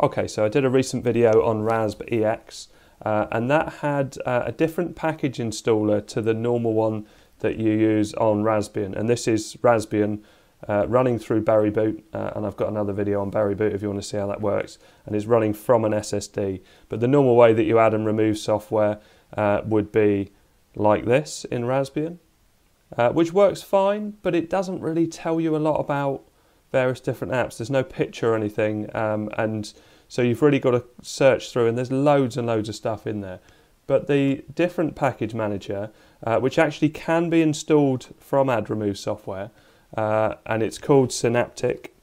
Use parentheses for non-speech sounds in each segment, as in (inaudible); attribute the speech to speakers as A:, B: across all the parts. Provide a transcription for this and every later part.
A: Okay, so I did a recent video on RaspEX uh, and that had uh, a different package installer to the normal one that you use on Raspbian. And this is Raspbian uh, running through Berryboot, uh, and I've got another video on Berryboot if you want to see how that works, and it's running from an SSD. But the normal way that you add and remove software uh, would be like this in Raspbian, uh, which works fine, but it doesn't really tell you a lot about various different apps. There's no picture or anything, um, and so you've really got to search through, and there's loads and loads of stuff in there. But the different package manager, uh, which actually can be installed from Add Remove software, uh, and it's called Synaptic.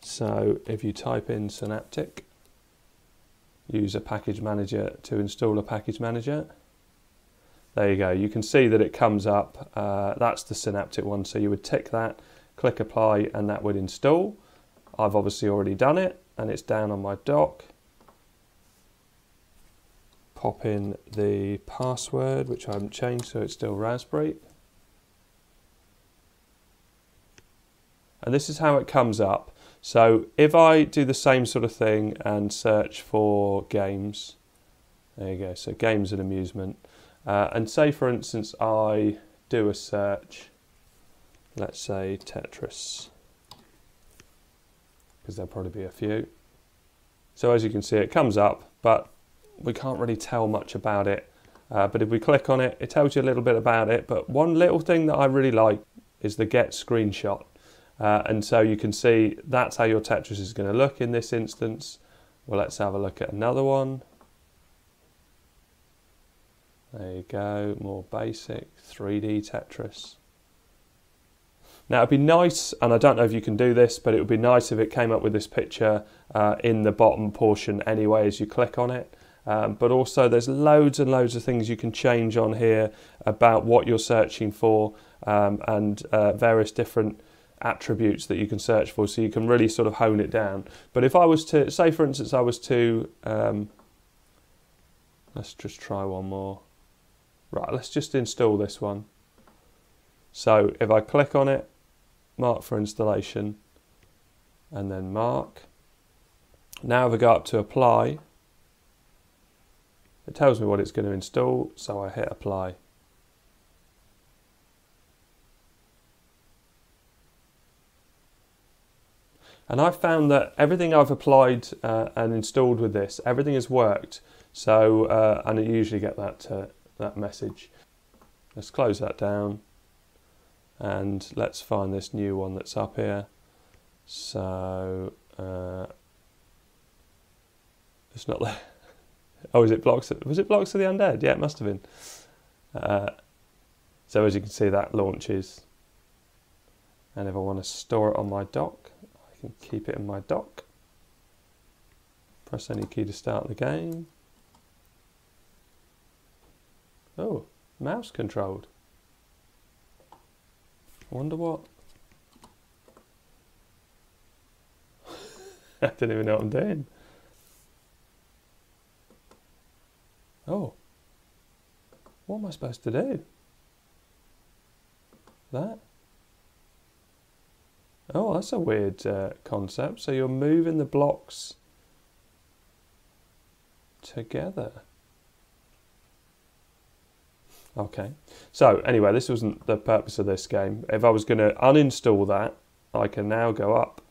A: So if you type in Synaptic, use a package manager to install a package manager. There you go. You can see that it comes up. Uh, that's the Synaptic one. So you would tick that click apply and that would install. I've obviously already done it and it's down on my dock. Pop in the password, which I haven't changed, so it's still Raspberry. And this is how it comes up. So if I do the same sort of thing and search for games, there you go, so games and amusement. Uh, and say for instance I do a search let's say Tetris, because there'll probably be a few. So as you can see, it comes up, but we can't really tell much about it. Uh, but if we click on it, it tells you a little bit about it. But one little thing that I really like is the get screenshot. Uh, and so you can see that's how your Tetris is going to look in this instance. Well, let's have a look at another one. There you go, more basic 3D Tetris. Now it'd be nice, and I don't know if you can do this, but it would be nice if it came up with this picture uh, in the bottom portion anyway as you click on it. Um, but also there's loads and loads of things you can change on here about what you're searching for um, and uh, various different attributes that you can search for so you can really sort of hone it down. But if I was to, say for instance I was to, um, let's just try one more. Right, let's just install this one. So if I click on it, mark for installation, and then mark. Now if I go up to apply, it tells me what it's going to install, so I hit apply. And I've found that everything I've applied uh, and installed with this, everything has worked. So, uh, and I usually get that, uh, that message. Let's close that down and let's find this new one that's up here. So uh, it's not there. (laughs) Oh is it blocks was it blocks of the undead? Yeah it must have been. Uh, so as you can see that launches. And if I want to store it on my dock I can keep it in my dock. Press any key to start the game. Oh mouse controlled wonder what. (laughs) I don't even know what I'm doing. Oh. What am I supposed to do? That? Oh, that's a weird uh, concept. So you're moving the blocks together. Okay. So anyway, this wasn't the purpose of this game. If I was going to uninstall that, I can now go up.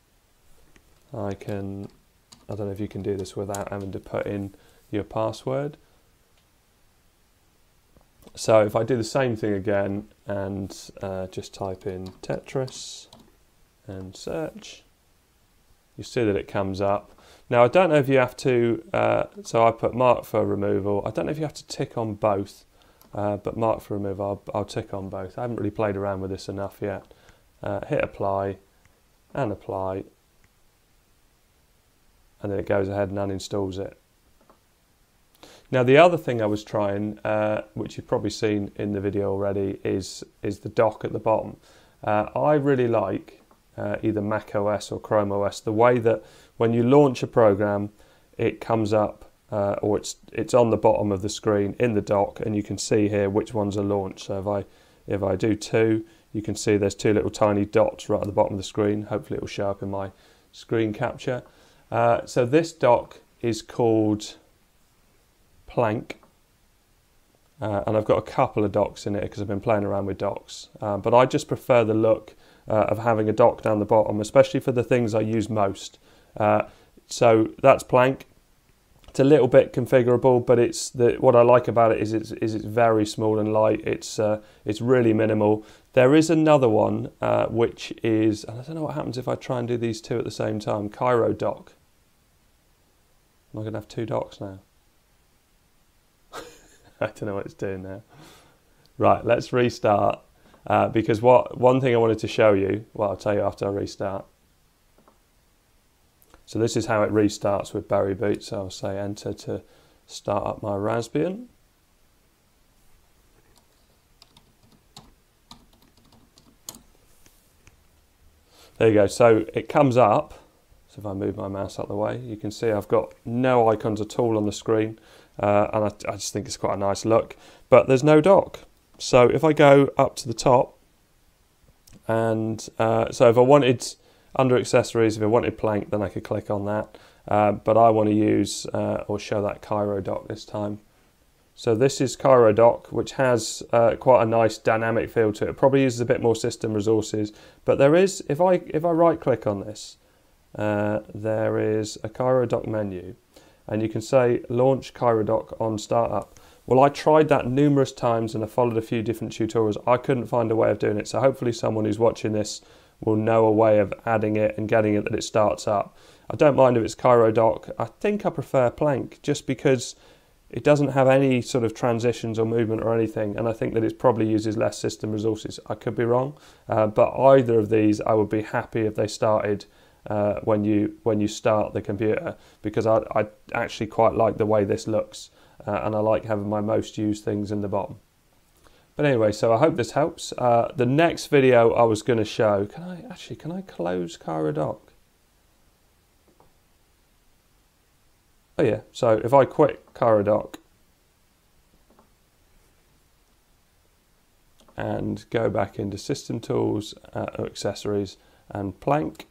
A: I can, I don't know if you can do this without having to put in your password. So if I do the same thing again and uh, just type in Tetris and search, you see that it comes up. Now I don't know if you have to, uh, so I put mark for removal. I don't know if you have to tick on both. Uh, but mark for remove, I'll, I'll tick on both. I haven't really played around with this enough yet. Uh, hit apply and apply and then it goes ahead and uninstalls it. Now the other thing I was trying, uh, which you've probably seen in the video already, is, is the dock at the bottom. Uh, I really like uh, either Mac OS or Chrome OS, the way that when you launch a program, it comes up uh, or it's it's on the bottom of the screen in the dock and you can see here which ones are launched so if I if I do two you can see there's two little tiny dots right at the bottom of the screen hopefully it will show up in my screen capture Uh, so this dock is called Plank. Uh, and I've got a couple of docks in it because I've been playing around with docks. Uh, but I just prefer the look uh, of having a dock down the bottom, especially for the things I use most. Uh, so that's Plank. It's a little bit configurable, but it's the, what I like about it is it's, is it's very small and light. It's uh, it's really minimal. There is another one uh, which is, and I don't know what happens if I try and do these two at the same time. Cairo dock. Am I going to have two docks now? (laughs) I don't know what it's doing now. Right, let's restart. Uh, because what one thing I wanted to show you, well, I'll tell you after I restart. So this is how it restarts with Berryboot. So I'll say enter to start up my Raspbian. There you go. So it comes up. So if I move my mouse out of the way, you can see I've got no icons at all on the screen. Uh, and I, I just think it's quite a nice look. But there's no dock. So if I go up to the top, and uh, so if I wanted under accessories, if I wanted plank, then I could click on that. Uh, but I want to use uh, or show that Cairo dock this time. So this is Cairo dock, which has uh, quite a nice dynamic feel to it. it. Probably uses a bit more system resources, but there is, if I if I right click on this, uh, there is a Cairo dock menu, and you can say launch Cairo dock on startup. Well, I tried that numerous times and I followed a few different tutorials. I couldn't find a way of doing it. So hopefully someone who's watching this will know a way of adding it and getting it that it starts up. I don't mind if it's Cairo dock. I think I prefer Plank just because it doesn't have any sort of transitions or movement or anything, and I think that it probably uses less system resources. I could be wrong, uh, but either of these, I would be happy if they started uh, when you when you start the computer because I, I actually quite like the way this looks, uh, and I like having my most used things in the bottom. But anyway, so I hope this helps. Uh, the next video I was going to show, can I actually, can I close Cairo Dock? Oh yeah, so if I quit Cairo Dock and go back into System Tools, uh, Accessories and Plank.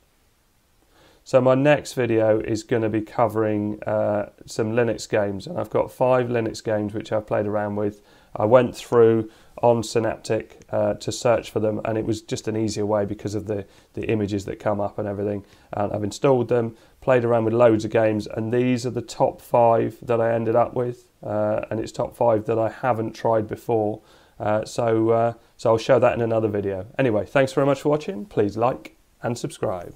A: So my next video is going to be covering uh, some Linux games and I've got five Linux games which I've played around with. I went through on Synaptic uh, to search for them, and it was just an easier way because of the, the images that come up and everything. And I've installed them, played around with loads of games, and these are the top five that I ended up with, uh, and it's top five that I haven't tried before. Uh, so, uh, so I'll show that in another video. Anyway, thanks very much for watching. Please like and subscribe.